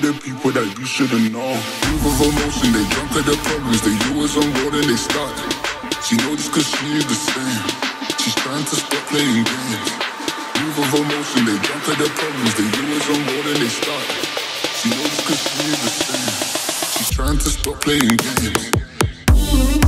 the people that you shouldn't know. People of emotion, they drunk at the problems. They US on board and they start. She knows this cause she is the same. She's trying to stop playing games. People of emotion, they drunk at the problems. They US on board and they start. She knows this cause she is the same. She's trying to stop playing games.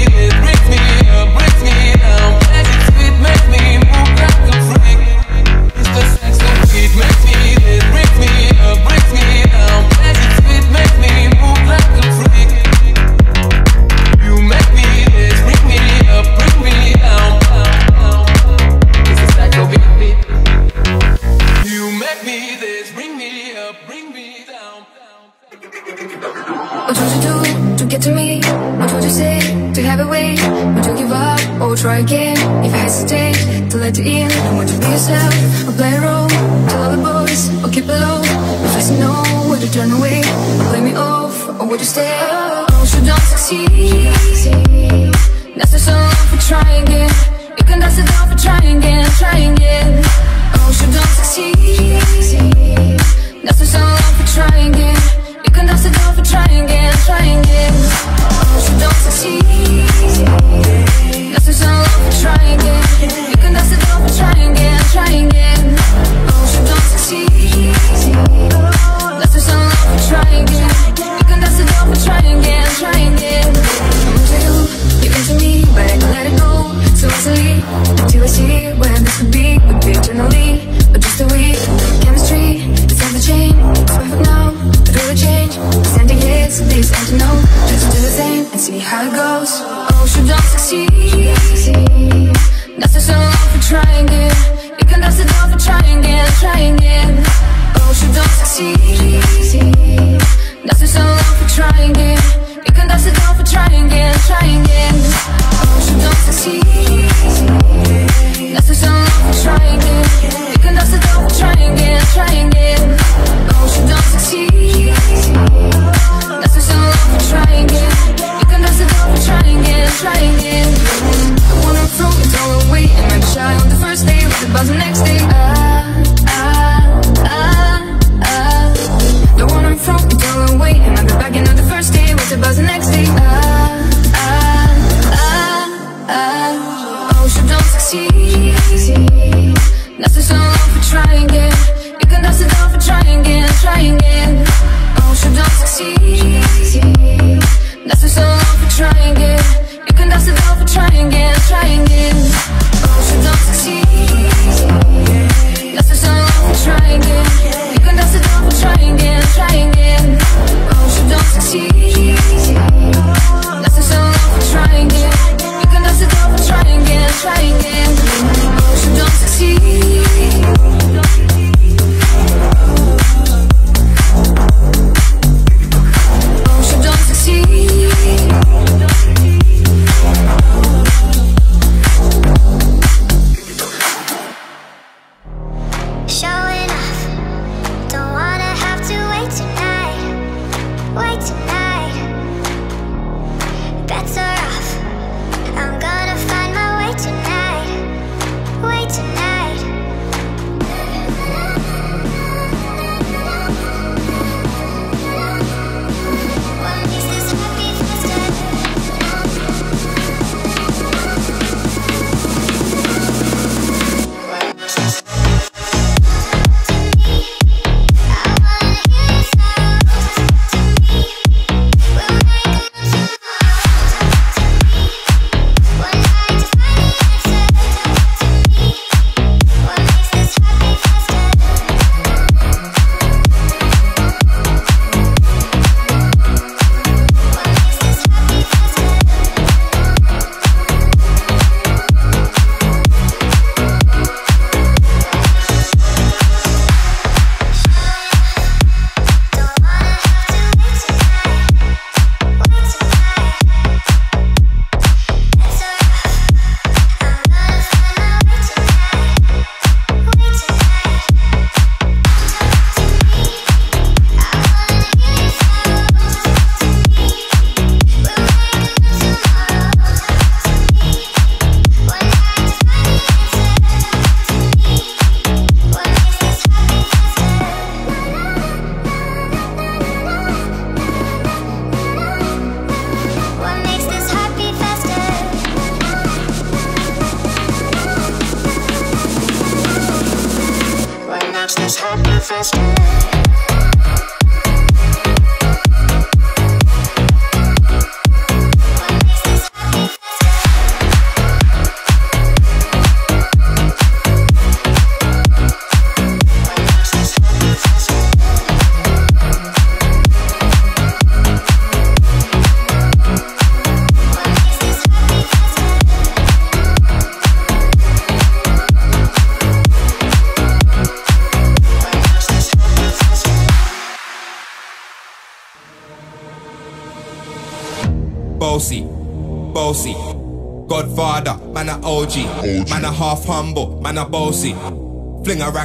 try again? If I hesitate to let you in, then would you be yourself or play a role? Tell all the boys or keep it low. If I say no, would you turn away play me off or would you stay? Oh, should don't succeed. That's just so long for trying again. You can dust it off for trying again, trying again. Oh, should don't succeed. That's just so long for trying again. You can dust it off for trying again, trying again. Oh, should don't succeed. You can dust it off for trying again, trying again. Oh, succeed. You can dust it off for trying again, trying again. I'm into you, into me, but I can let it go so until I see where this could be. Be eternally, or just a week. Chemistry, now, change? Empty please and know. Do the same and see how it goes. Should don't succeed. That's just so long for trying again. You can dust it off for trying again, trying again. Oh, should don't succeed. That's just so long for trying again. You can dust it off for trying again, trying again. Oh, should don't succeed. That's just so long for trying again. You can dust it off for trying again, trying again. Trying again. The one I'm all away, and shy on the first day with the buzz the next day. Ah, ah, ah, ah. The one I'm from is all away, and I'll be back on the first day with the buzz the next day. Ah, ah, ah, ah. Oh, should don't succeed. That's just so long for trying again. You can dust it off for trying again, trying again. Oh, should don't succeed.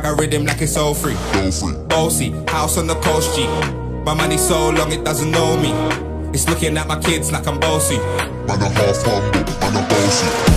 Fling a rag a rhythm like it's all free. Bossy, house on the coast G. My money so long it doesn't know me. It's looking at my kids like I'm bossy. Man a half humble, man a. Bossy,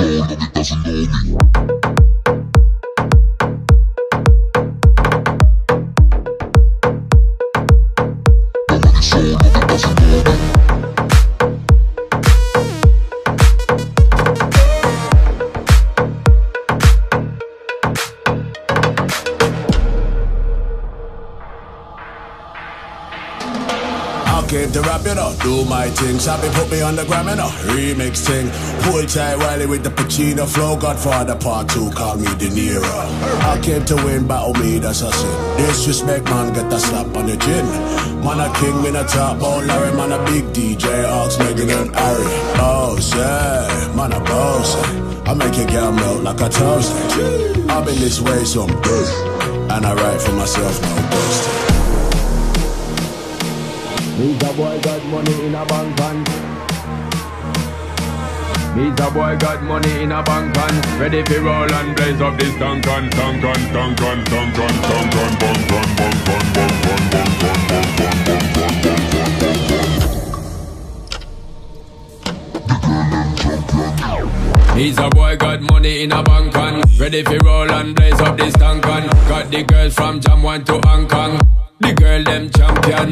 it doesn't know me. Came to rap, you know, do my thing. Sabi put me on the gram, you know, remix thing. Pull tight Wiley with the Pacino flow. Godfather part two, call me De Niro. I came to win, battle me, that's a sin. Disrespect, man, get a slap on the chin. Man a king, me a top, oh Larry, man a big DJ, Ox, Megan and Harry. Oh, say, man a boss. I make your girl melt like a toast. I've been this way some day, and I write for myself, no ghost. A boy got money in a bank and Me's a boy got money in a bank and Ready for roll and blaze up this tank and tank and tank and tank and tank and bang bang bang bang bang bang bang bang bang bang bang bang He's a boy got money in a bank and Ready for roll and blaze up this tank and Got the girls from Jam 1 to Hong Kong The girl them champion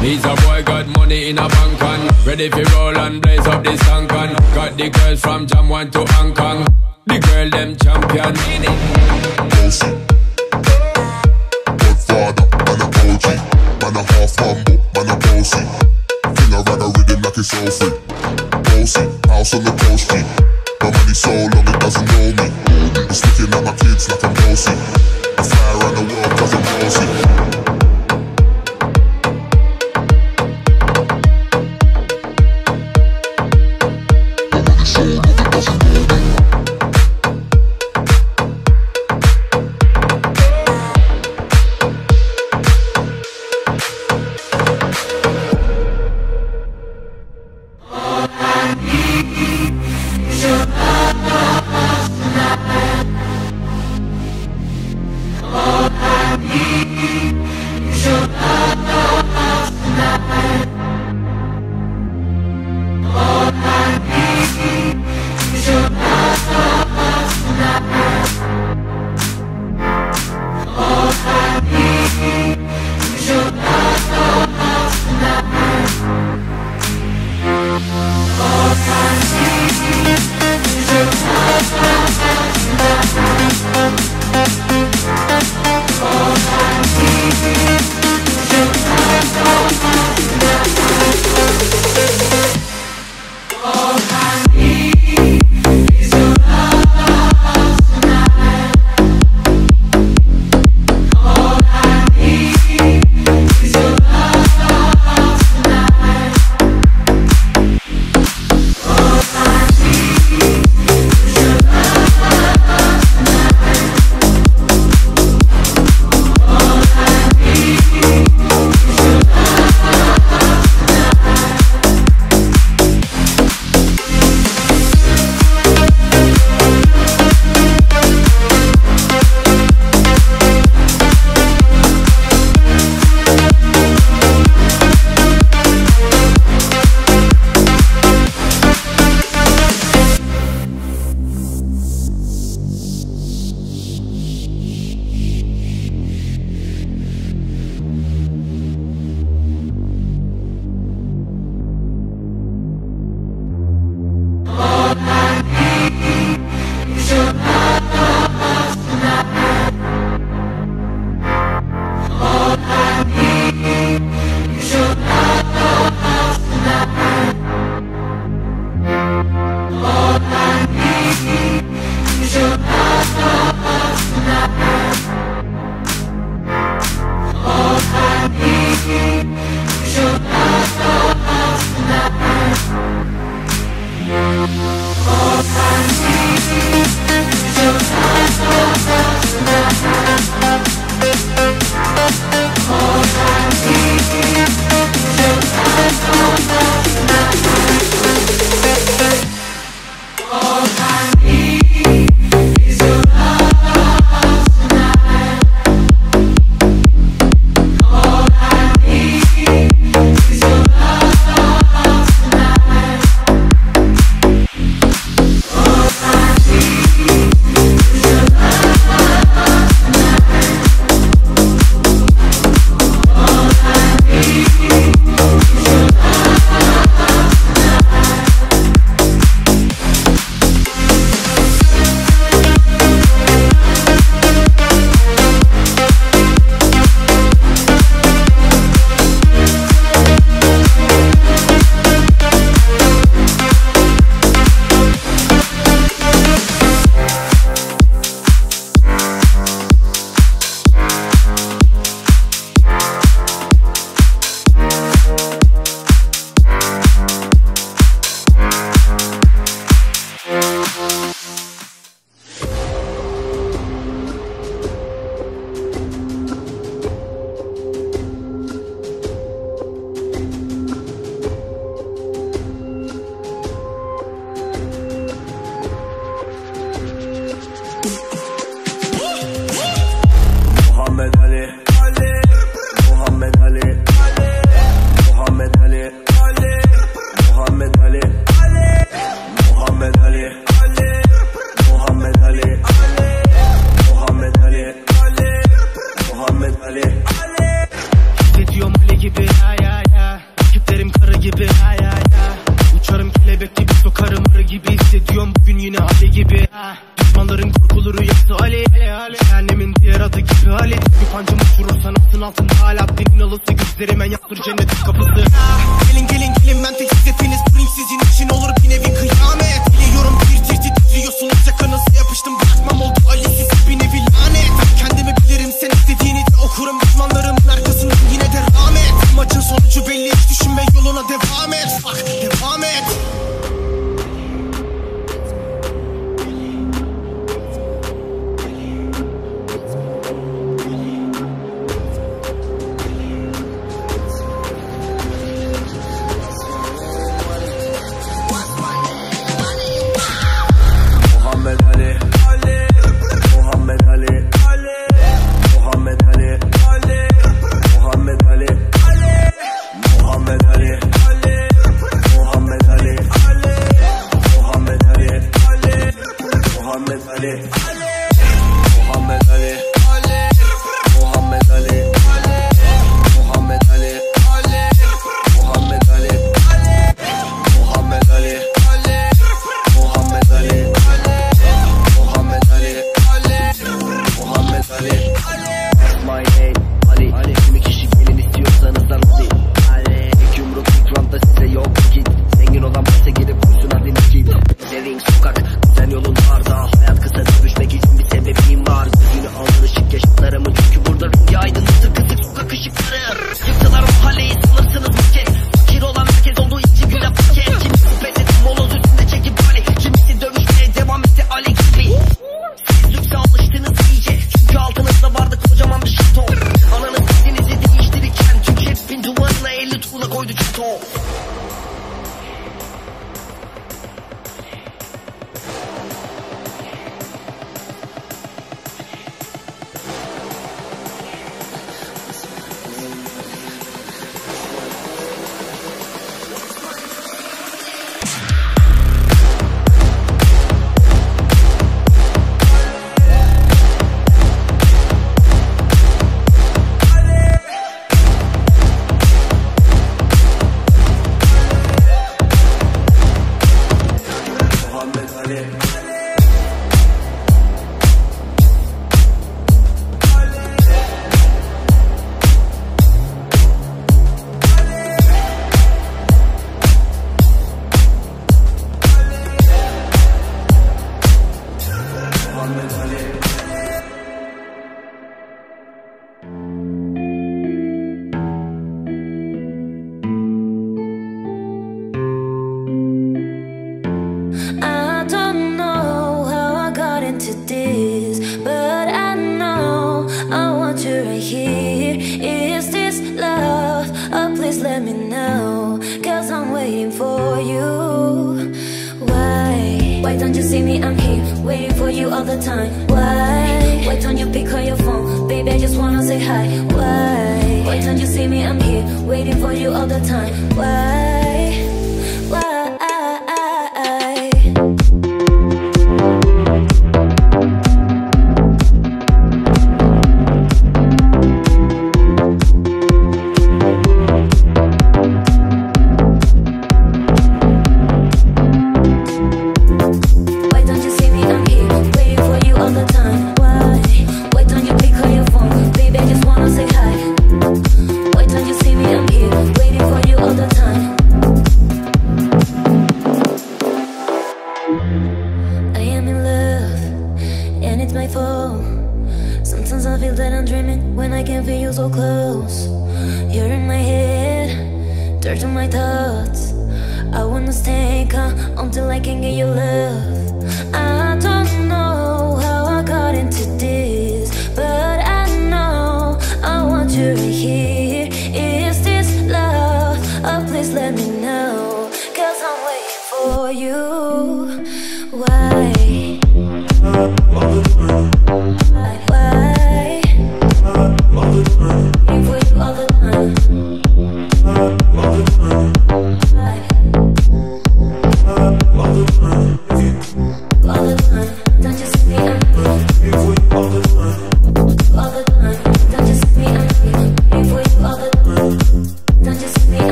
He's a boy got money in a bank and Ready for roll and blaze up this tank and Got the girls from Jam 1 to Hong Kong The girl them champion. Godfather, man a man a half humble, man a bossy. Fling a rag a rhythm free. House on the coast. My money so long it doesn't know me. It's at my kids like. I around the world cause I'm.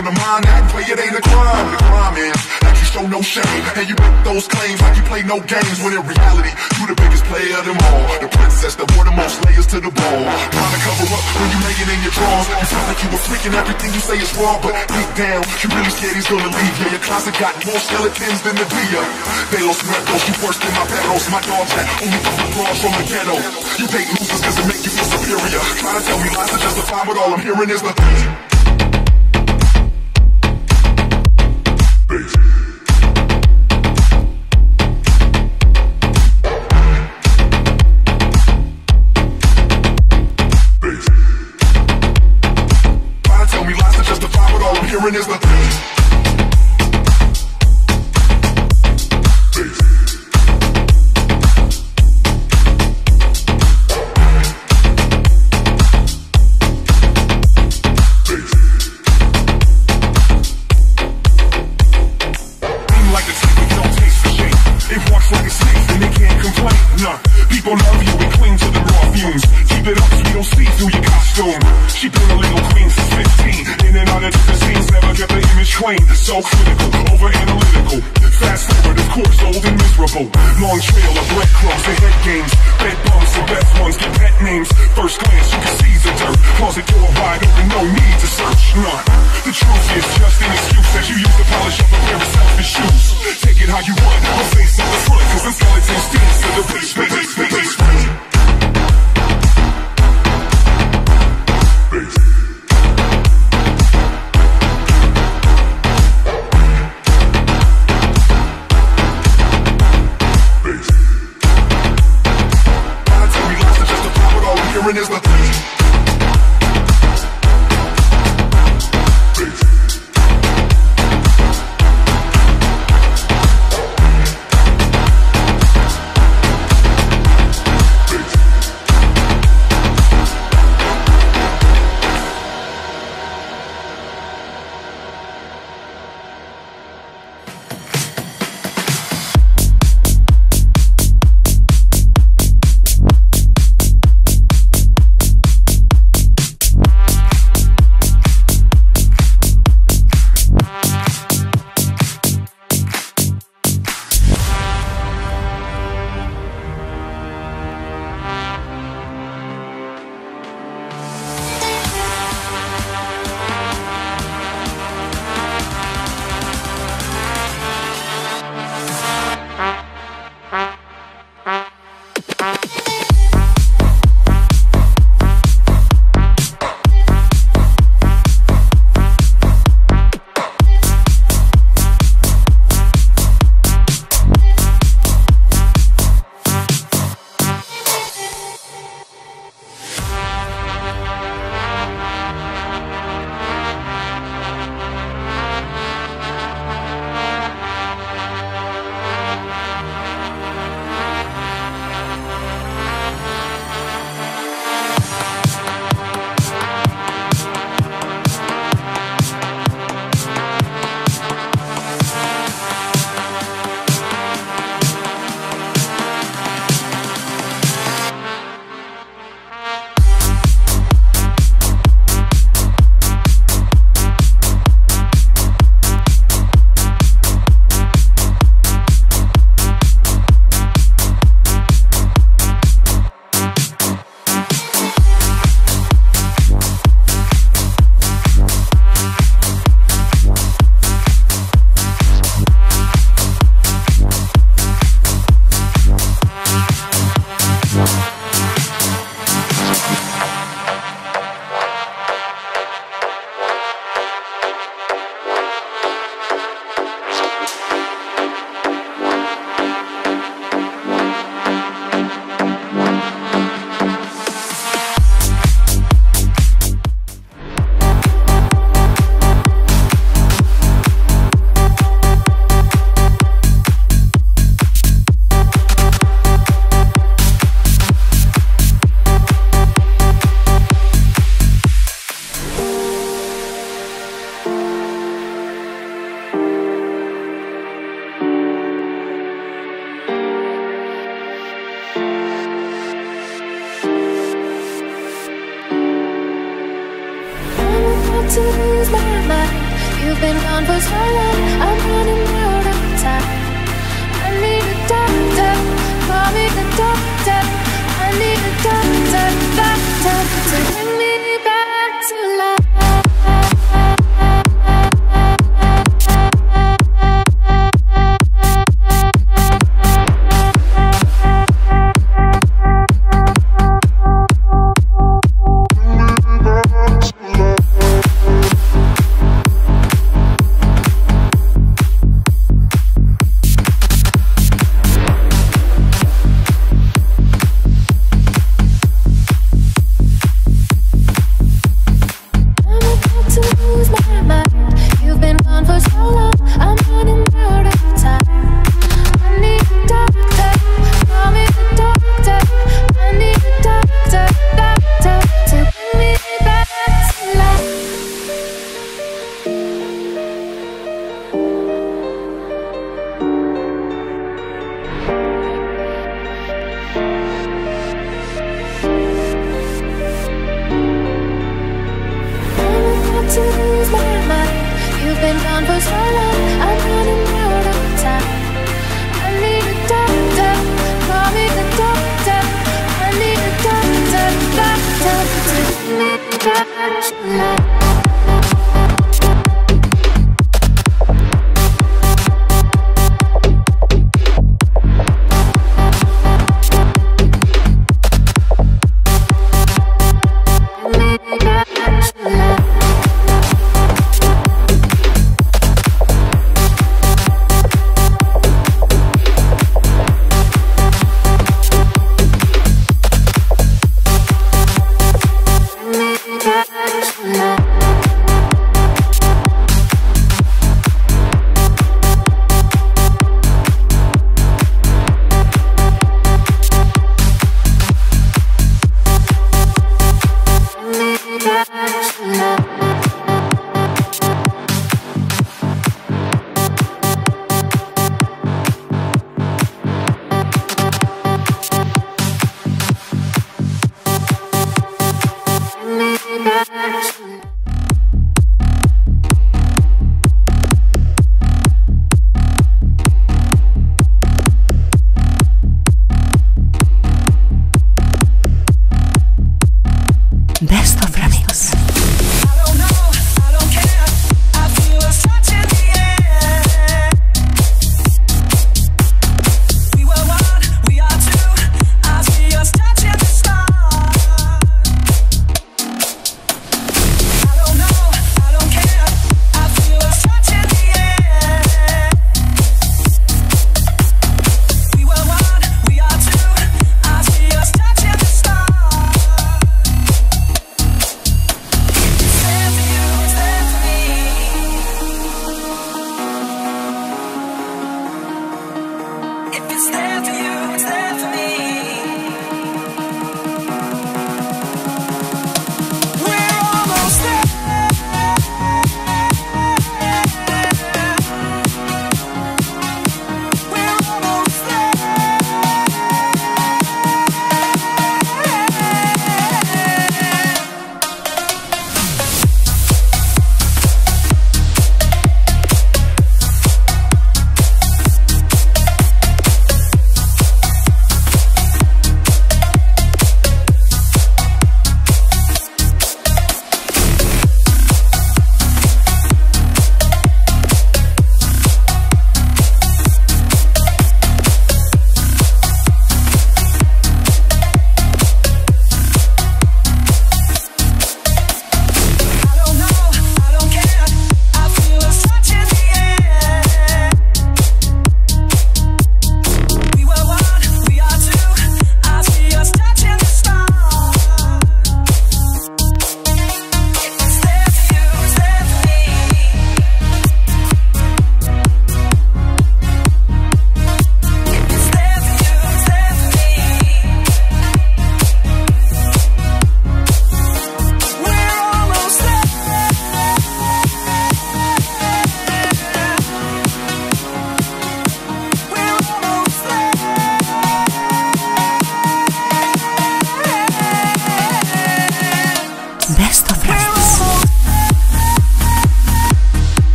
On the mind, act play it ain't a crime. The crime is that you show no shame and you make those claims like you play no games. When in reality, you the biggest player of them all. The princess that wore the most layers to the ball. Trying to cover up when you laying in your drawers. You sound like you were freaking everything you say is wrong, but deep down, you really scared he's gonna leave. Yeah, your closet got more skeletons than the dia. De los muertos, you worse than my perros. My dogs that only fuck with from the ghetto. You date losers cause it make you feel superior. Try to tell me lies to justify, but all I'm hearing is the but all I'm is the Long trail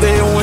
they want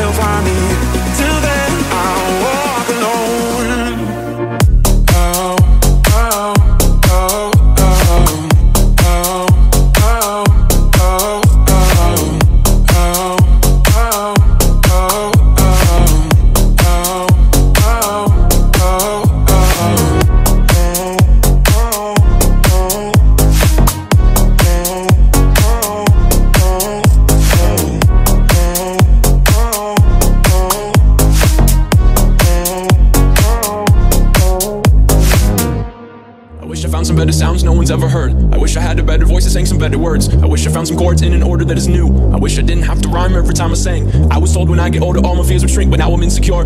I get older, all my fears would shrink, but now I'm insecure.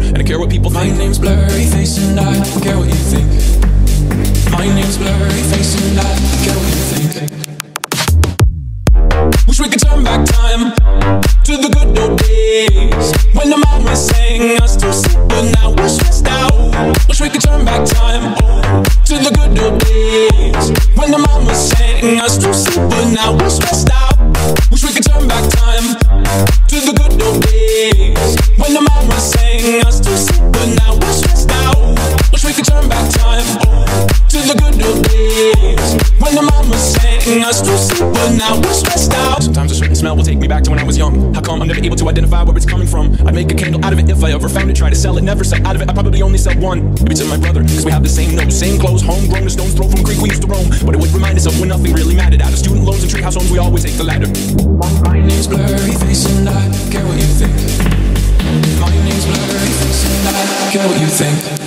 from. I'd make a candle out of it if I ever found it. Try to sell it, never sell out of it. I probably only sell one. Maybe to my brother, cause we have the same nose, same clothes, homegrown, as stone's throw from Greek. we used to roam. But it would remind us of when nothing really mattered. Out of student loans and treehouse homes, we always take the ladder. My name's Blurry Face and I care what you think. My name's Blurry Face and I care what you think.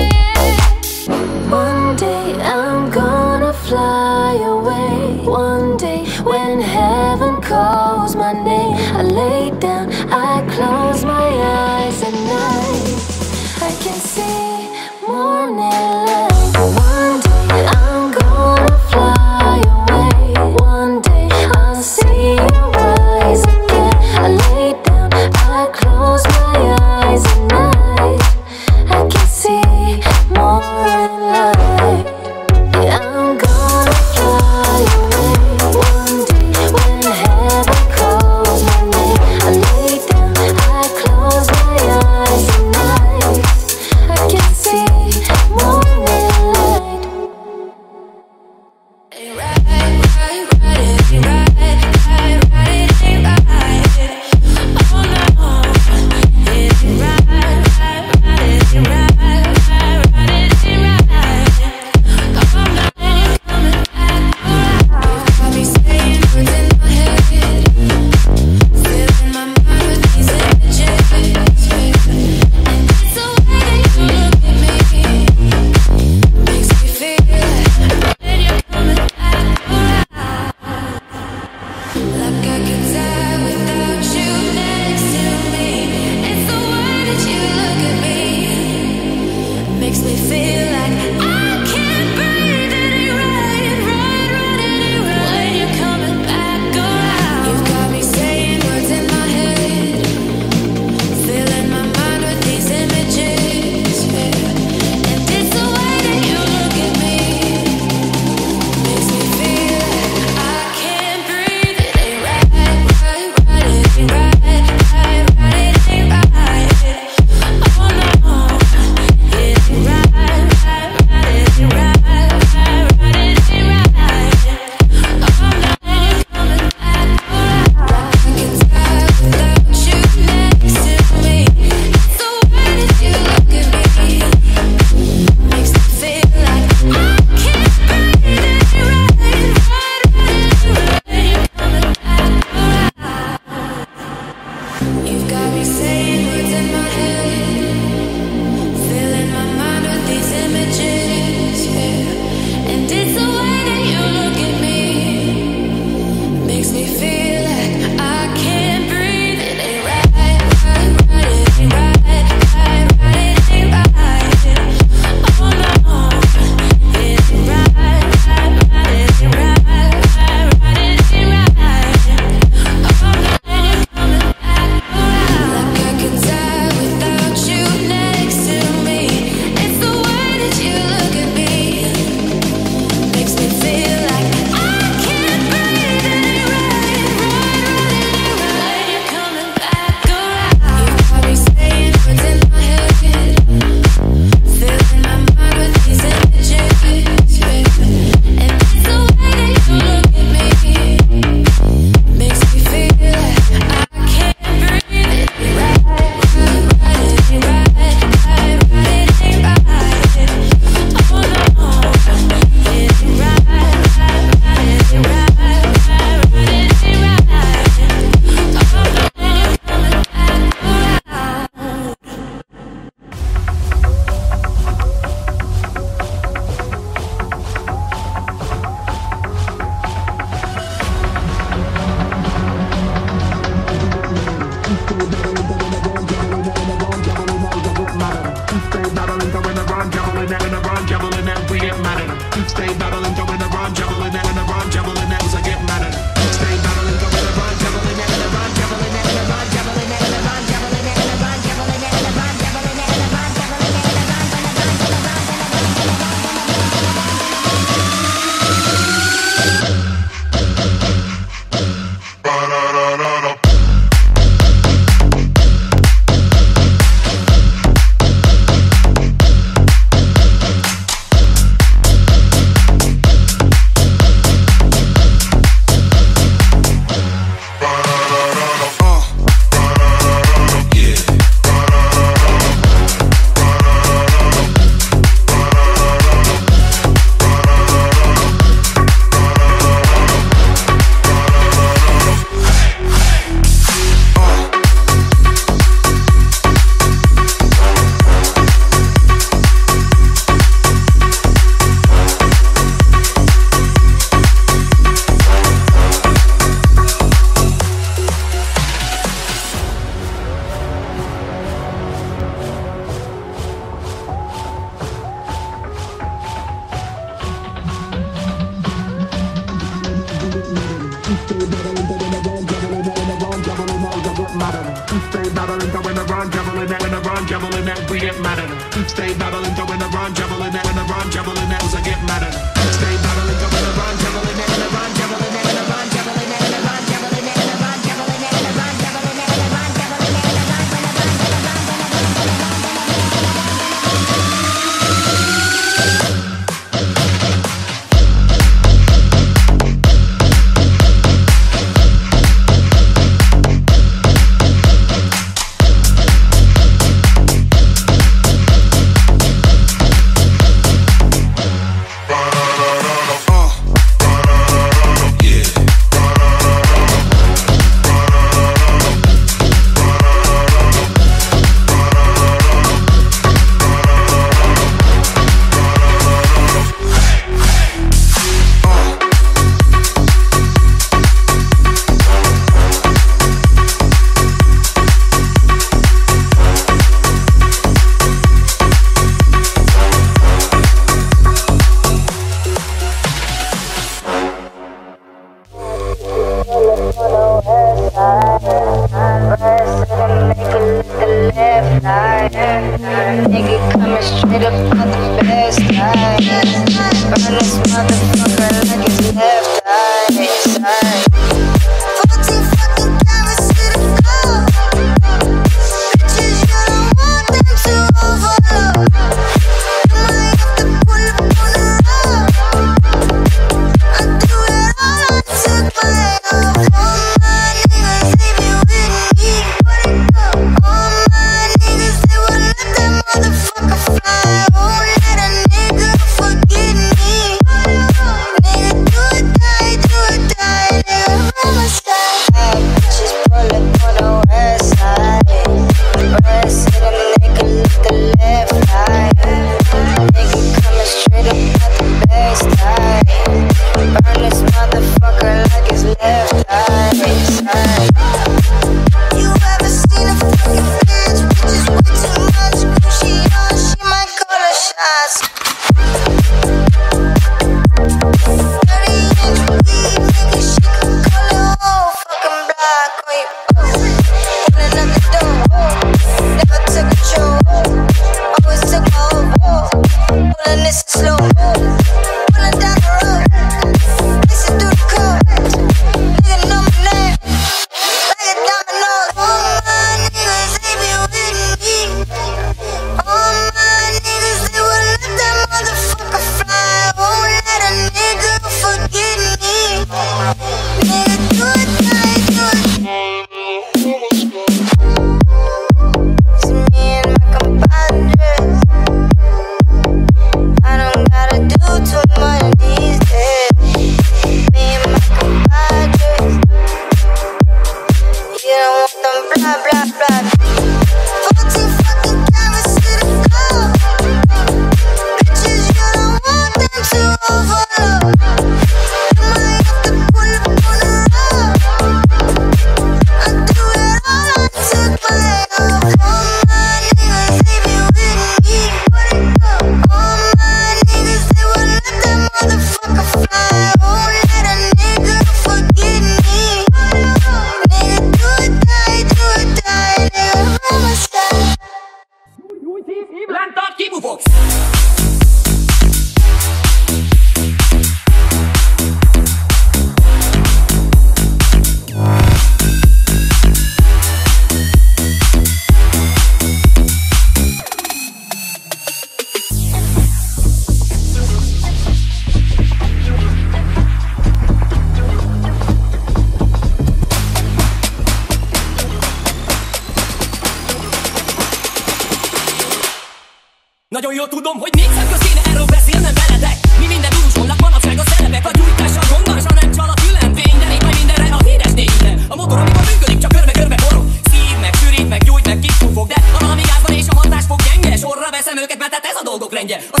A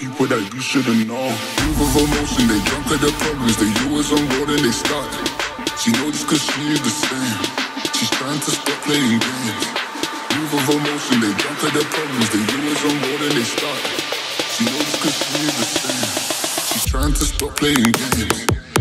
people that you should've known. Youth of emotion, they drunk at their problems. They US on board and they start. She knows this cause she is the same. She's trying to stop playing games. Youth of emotion, they drunk at their problems. They US on board and they start. She knows this cause she is the same. She's trying to stop playing games.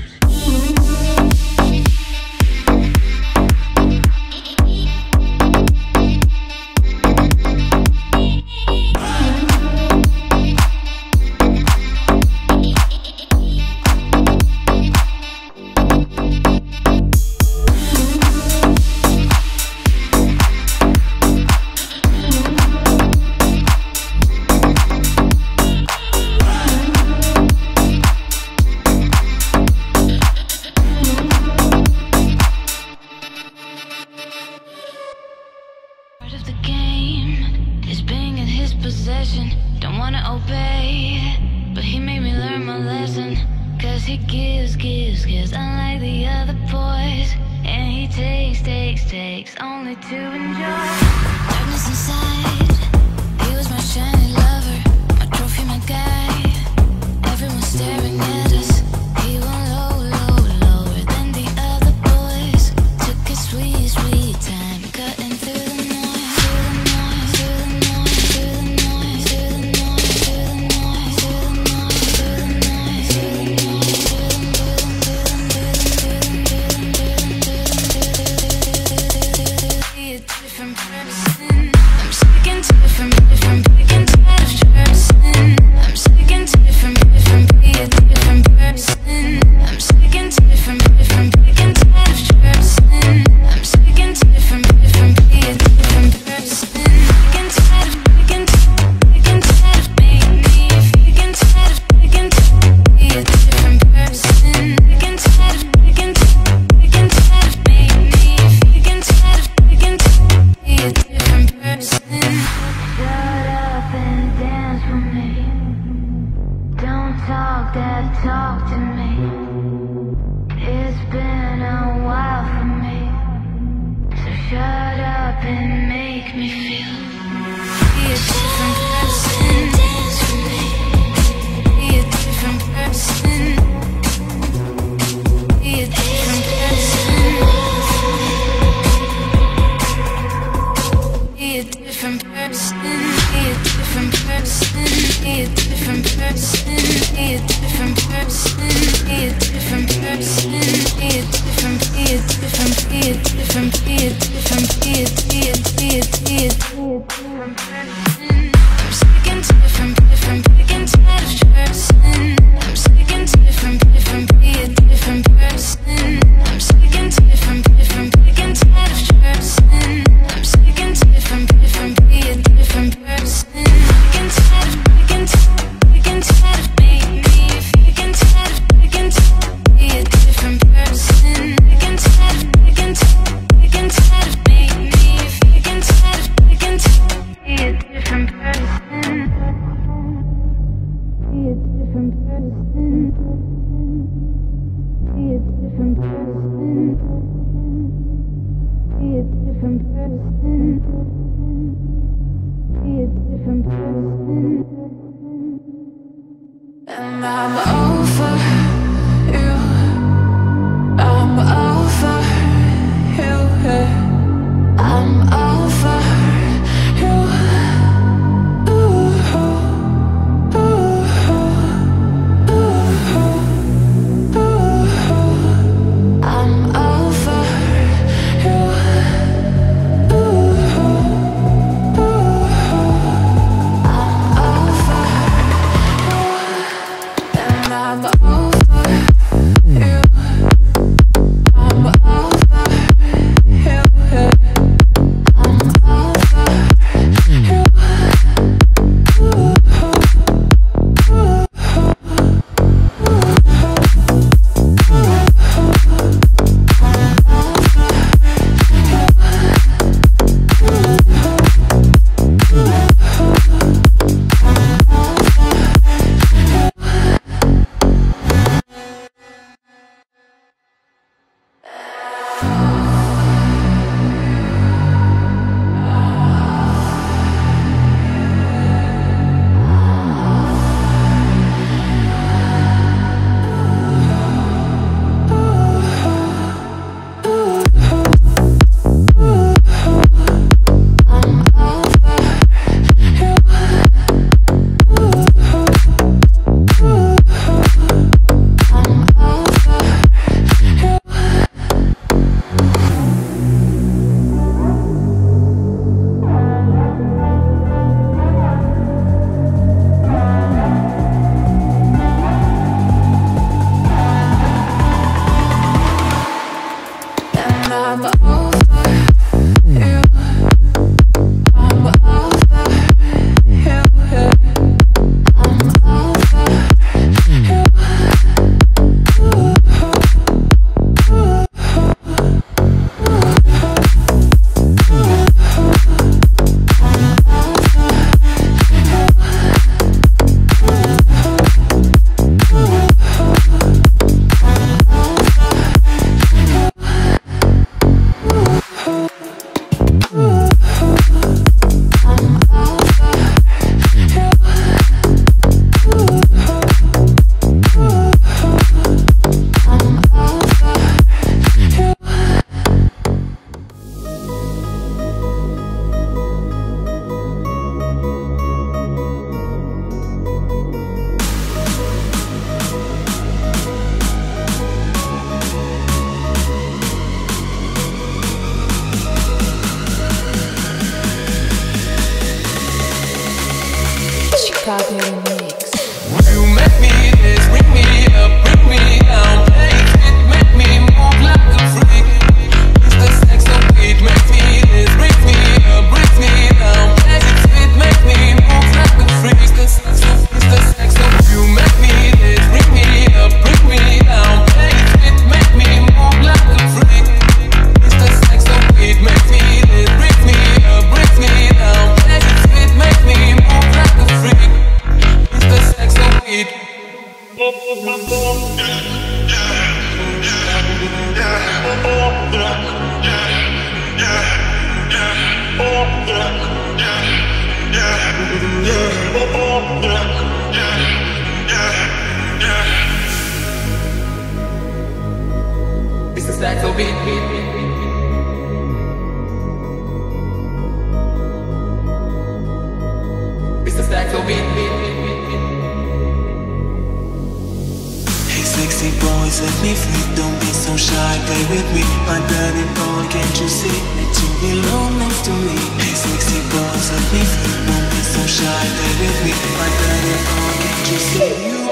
You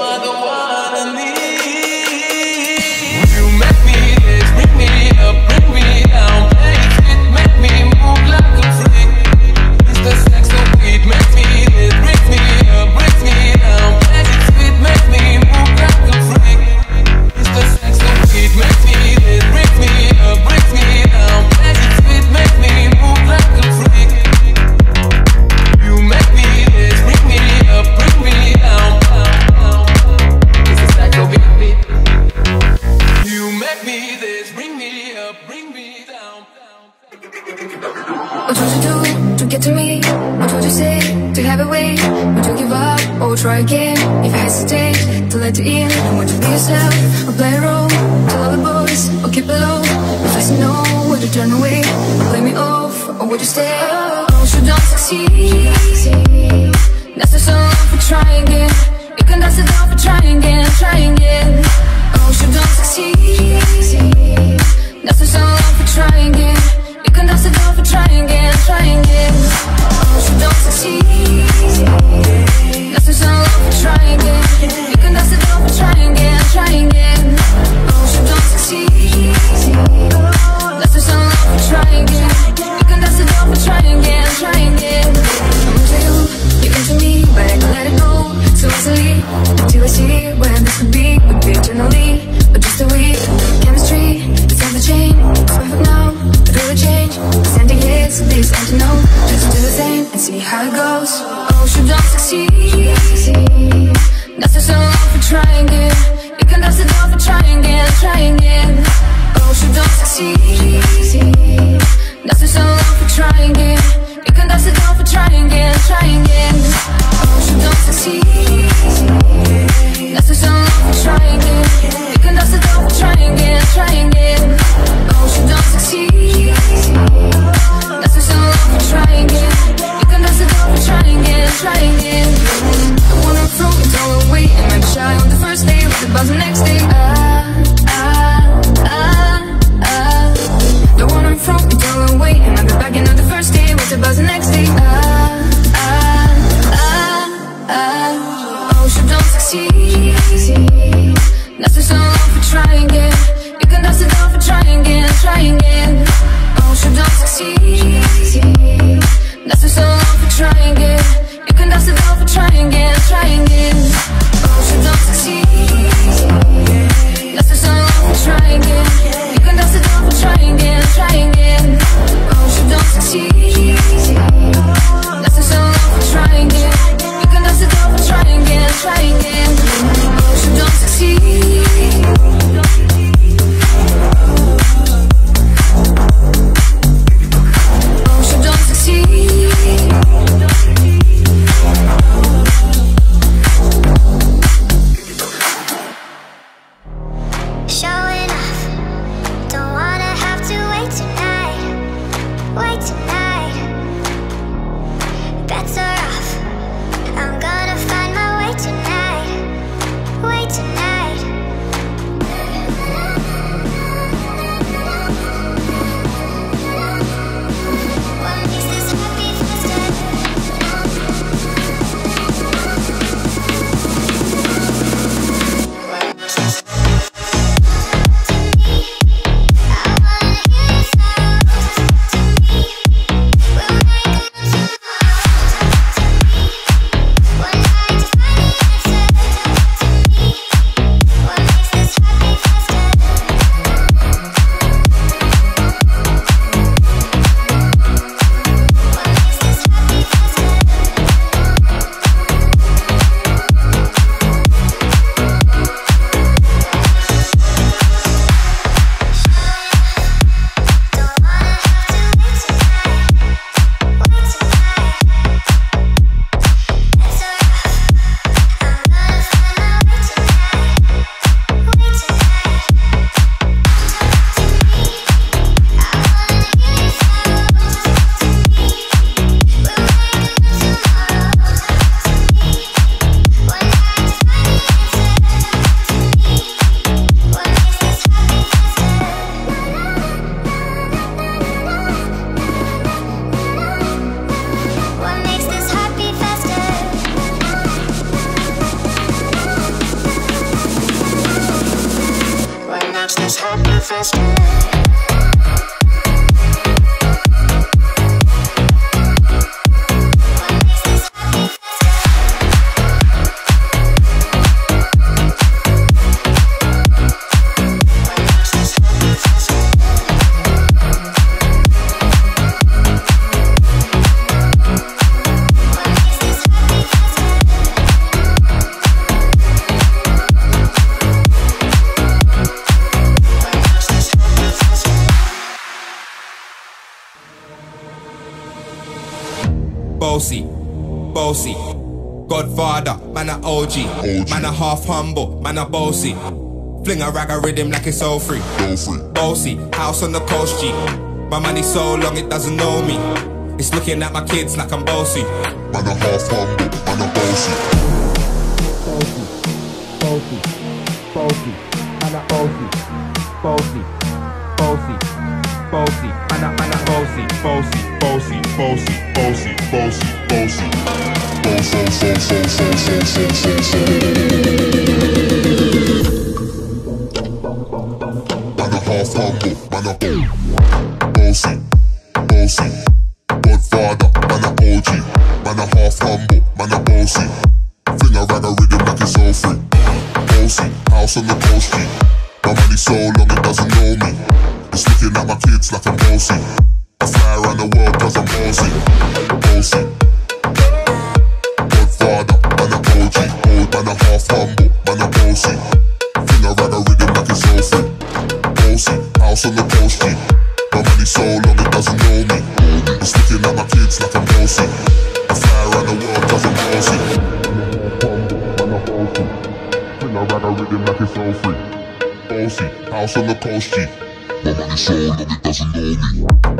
are the one A rhythm like it's all free. Bossy, house on the coast G. My money so long it doesn't know me. It's looking at my kids like I'm bossy. Man a half humble, man a. Bossy, it doesn't know me.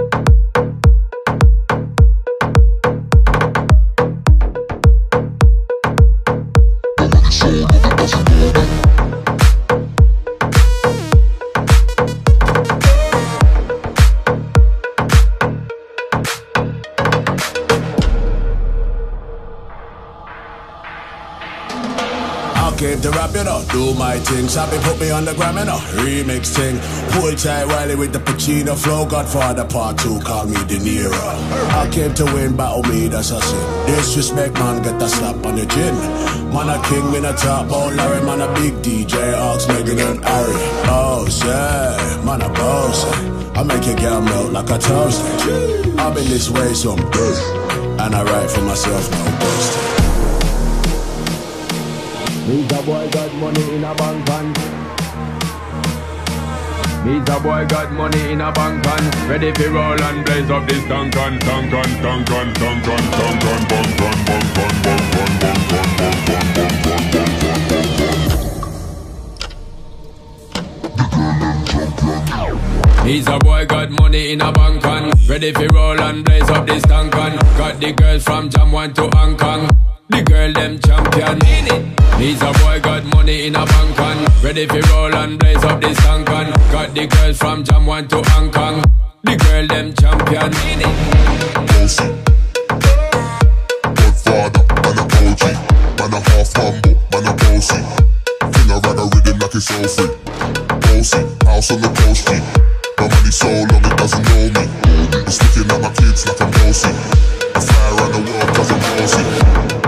Came to rap, you know, do my thing. Sappy put me on the gram, you know, remix thing. Pull tight Wiley with the Pacino flow. Godfather part two, call me De Niro. I came to win, battle oh, me, that's a sin. Disrespect, man, get a slap on the chin. Man, a king, me a top, oh Larry, man, a big DJ, Ox, Megan and Harry. Oh, yeah, man, a boss. I make your girl melt like a toast. I've been this way some day, and I write for myself, no. Me's a boy got money in a bank and He's a boy got money in a bank on Ready for roll and blaze up this tank on Tank on, tank on, tank on, tank on Bunk on, bunk on, bunk on, bunk on, bunk on, bunk on, on, on He's a boy, got money in a bank on Ready for roll and blaze up this tank on Got the girls from Jam 1 to Hong Kong The girl them champion He's a boy got money in a bank and Ready for roll and blaze up this tank and Got the girls from Jam 1 to Hong Kong The girl them champion Bossy. Godfather, man a man a half humble, man a free. House on the coast. My money so long it doesn't know me. It's my kids like. I the I'm.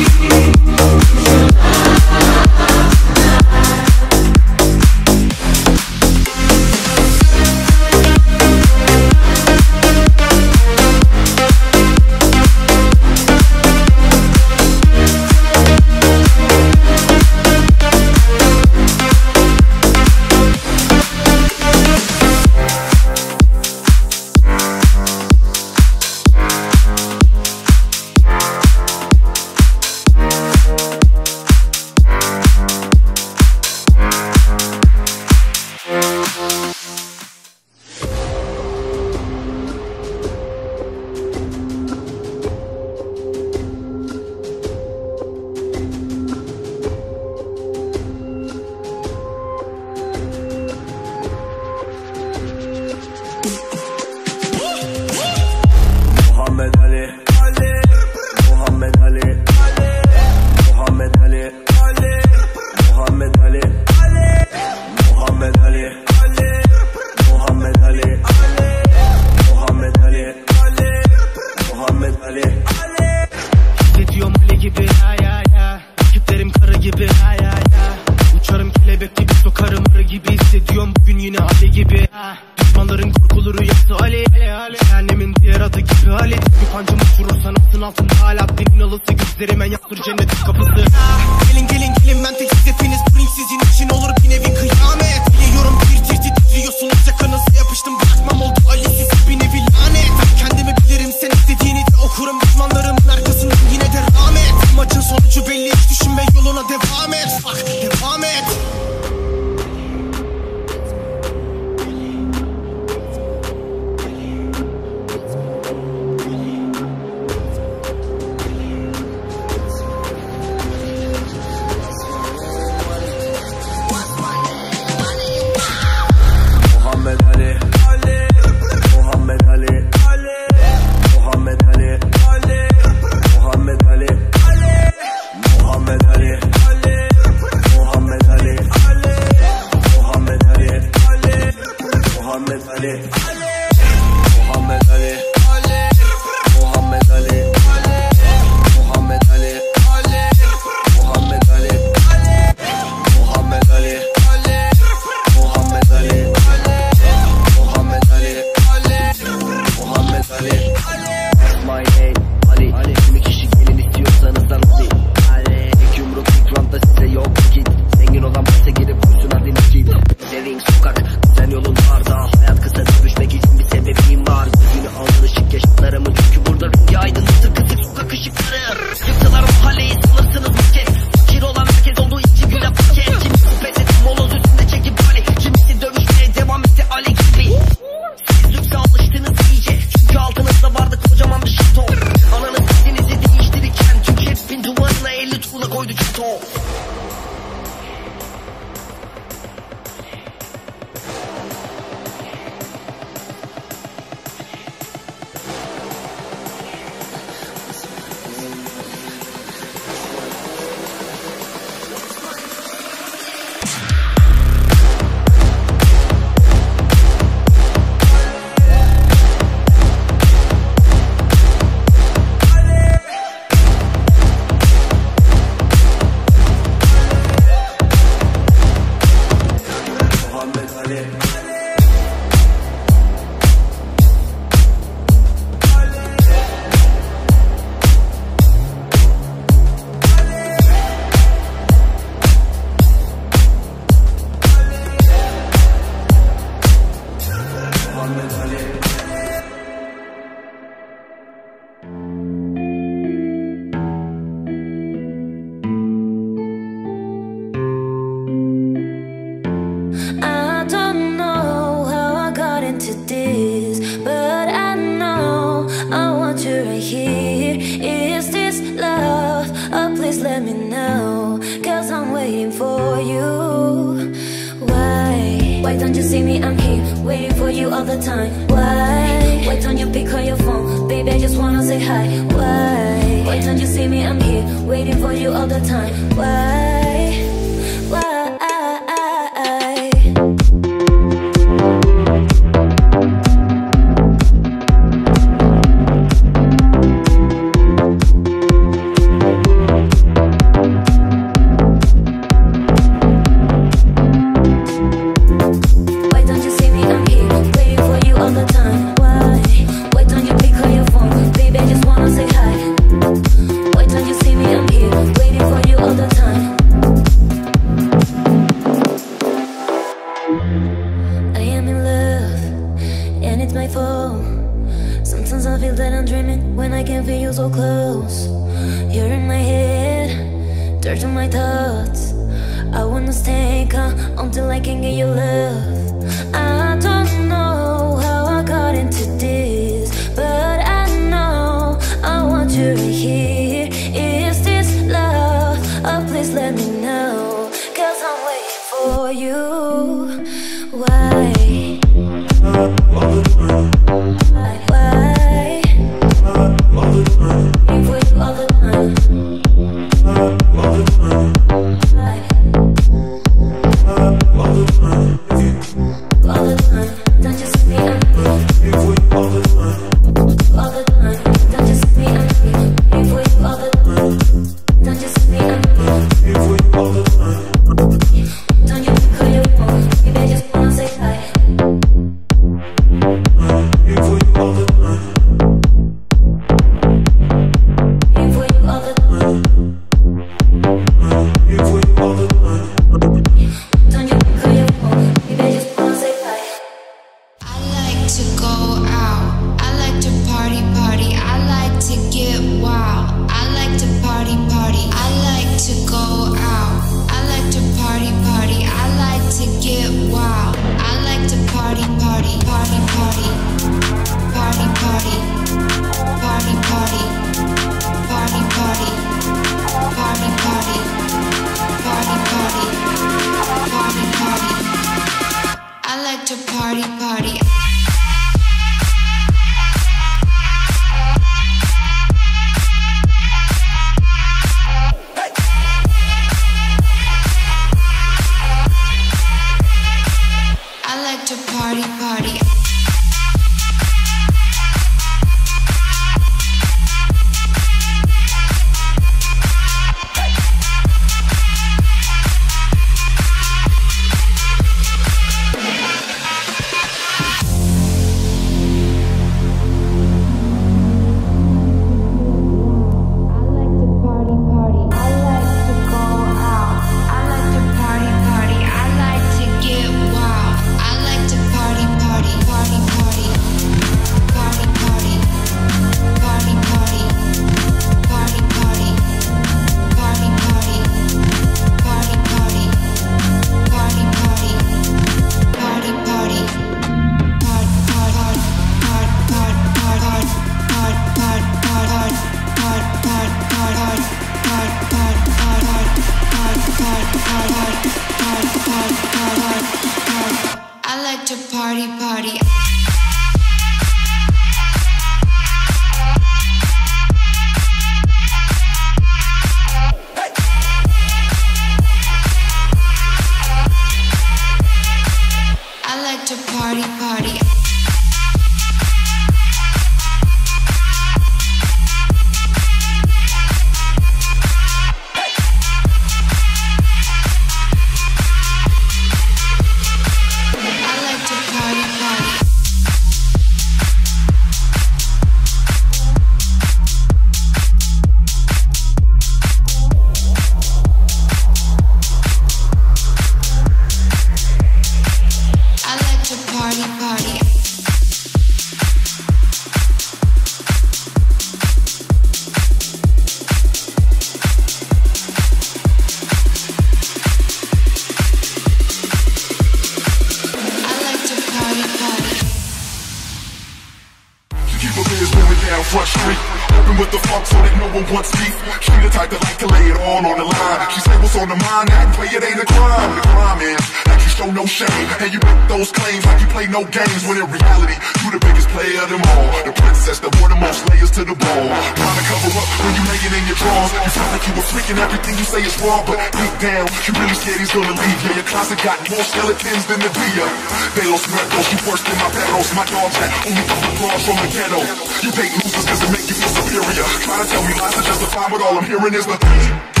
those claims. Like you play no games When in reality, you the biggest player of them all. The princess that wore the most layers to the ball Trying to cover up when you laying in your drawers. You sound like you were freaking everything you say is wrong But deep down, you really scared he's gonna leave you Your closet got more skeletons than the Día de los Muertos, you worse than my perros My dog's at only the claws from the ghetto. You date losers cause it make you feel superior Try to tell me lies to justify what all I'm hearing is the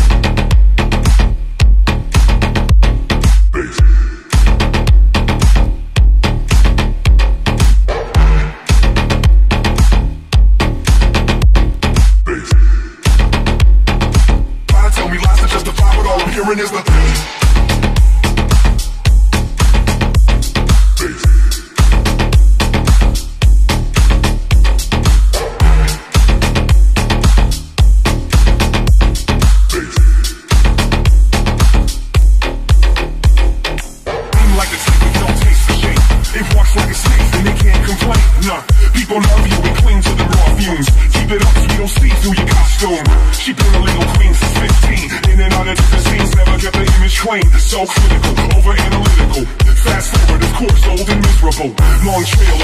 different. It's the on trail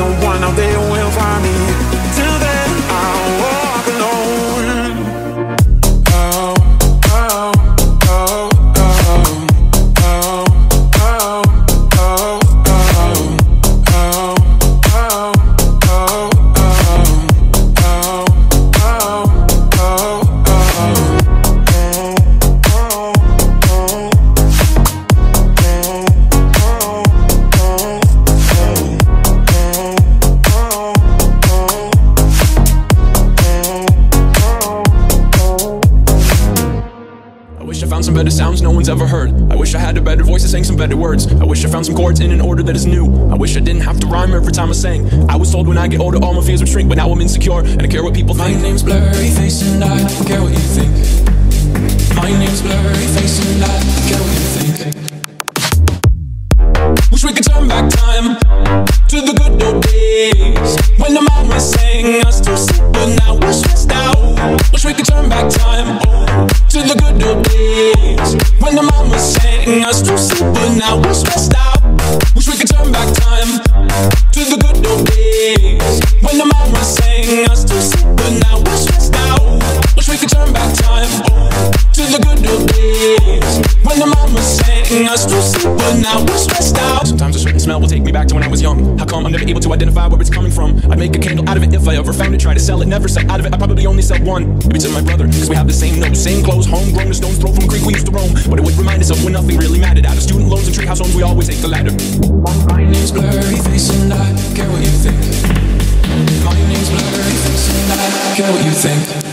someone out there I get older, all my fears will shrink, but now I'm insecure, and I care what people think. My name's Blurryface, and I don't care what you think. My name's blurry face, and I don't care what you think. Wish we could turn back time to the good old days when the mama sang us to sleep, but now we're stressed out. Wish we could turn back time oh, to the good old days when the mama sang us to sleep, but now we're stressed out. identify where it's coming from. I'd make a candle out of it if I ever found it. Try to sell it, never sell out of it. I probably only sell one. Maybe to my brother, cause we have the same nose, same clothes, homegrown, the stones throw from creek we used to roam. But it would remind us of when nothing really mattered. Out of student loans and treehouse homes, we always take the ladder. My name's blurry face and I care what you think. My name's blurry face and I care what you think.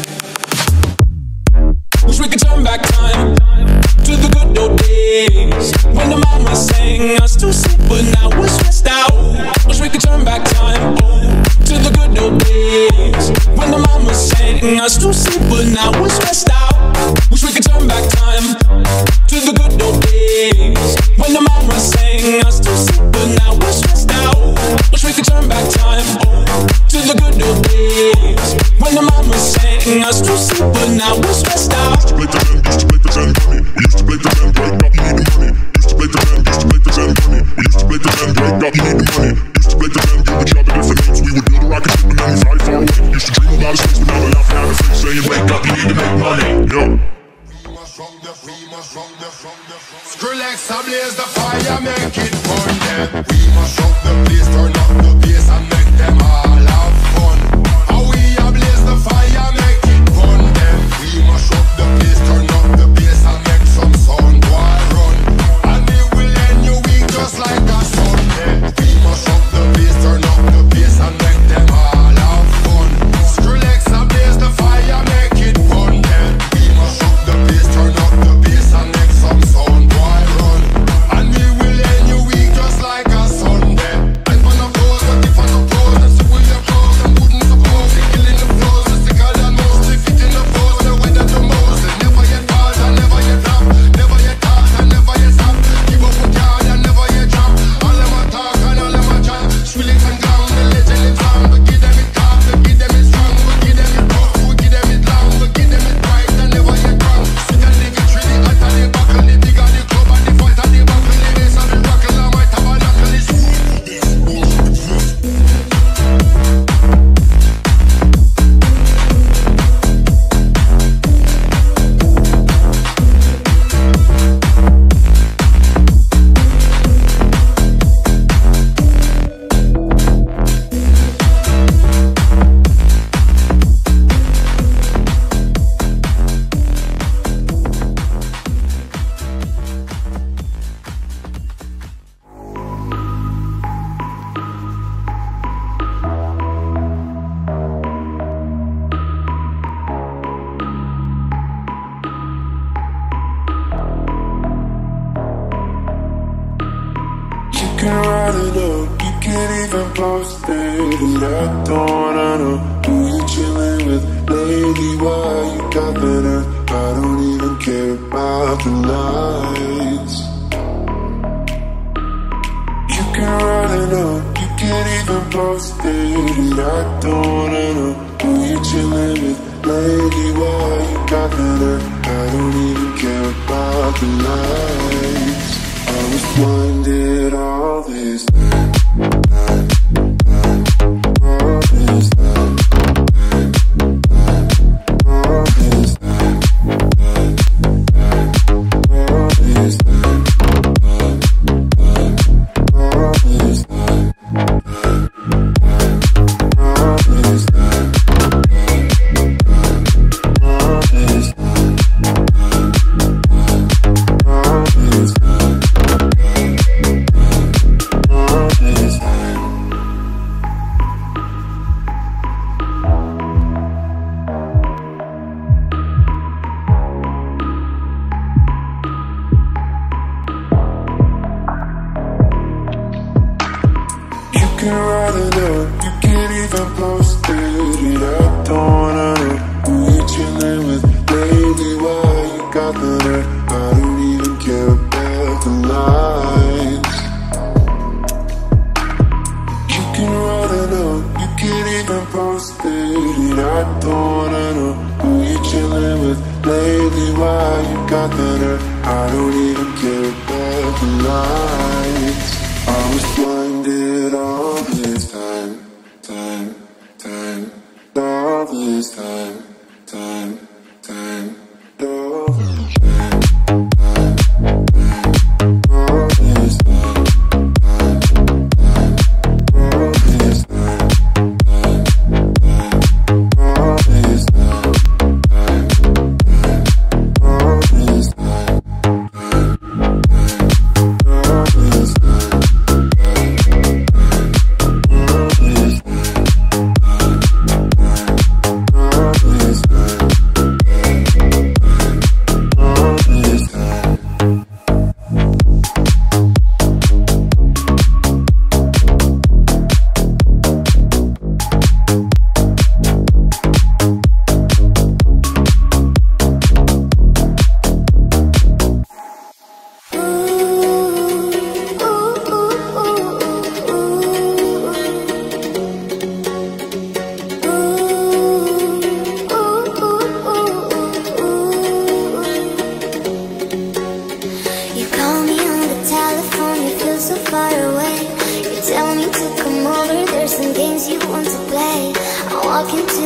I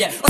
ez